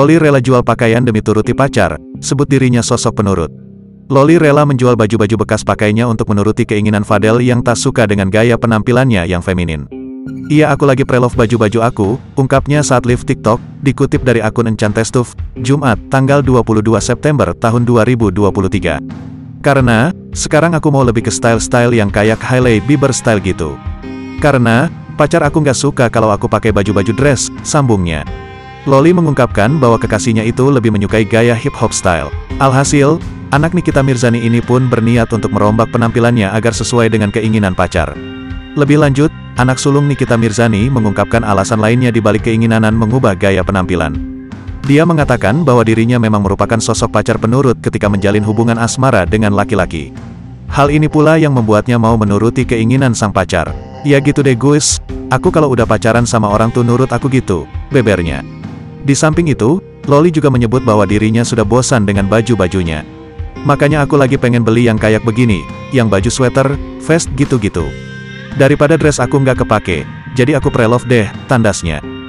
Loli rela jual pakaian demi turuti pacar, sebut dirinya sosok penurut. Loli rela menjual baju-baju bekas pakainya untuk menuruti keinginan Fadel yang tak suka dengan gaya penampilannya yang feminin. Iya aku lagi pre-love baju-baju aku, ungkapnya saat live TikTok, dikutip dari akun Enchantestuf, Jumat, tanggal 22 September tahun 2023. Karena, sekarang aku mau lebih ke style-style yang kayak Hailey Bieber style gitu. Karena, pacar aku nggak suka kalau aku pakai baju-baju dress, sambungnya. Loli mengungkapkan bahwa kekasihnya itu lebih menyukai gaya hip-hop style. Alhasil, anak Nikita Mirzani ini pun berniat untuk merombak penampilannya agar sesuai dengan keinginan pacar. Lebih lanjut, anak sulung Nikita Mirzani mengungkapkan alasan lainnya di balik keinginan mengubah gaya penampilan. Dia mengatakan bahwa dirinya memang merupakan sosok pacar penurut ketika menjalin hubungan asmara dengan laki-laki. Hal ini pula yang membuatnya mau menuruti keinginan sang pacar. Ya gitu deh Gus, aku kalau udah pacaran sama orang tuh nurut aku gitu, bebernya. Di samping itu, Loli juga menyebut bahwa dirinya sudah bosan dengan baju-bajunya. Makanya aku lagi pengen beli yang kayak begini, yang baju sweater, vest gitu-gitu. Daripada dress aku nggak kepake, jadi aku pre-love deh, tandasnya.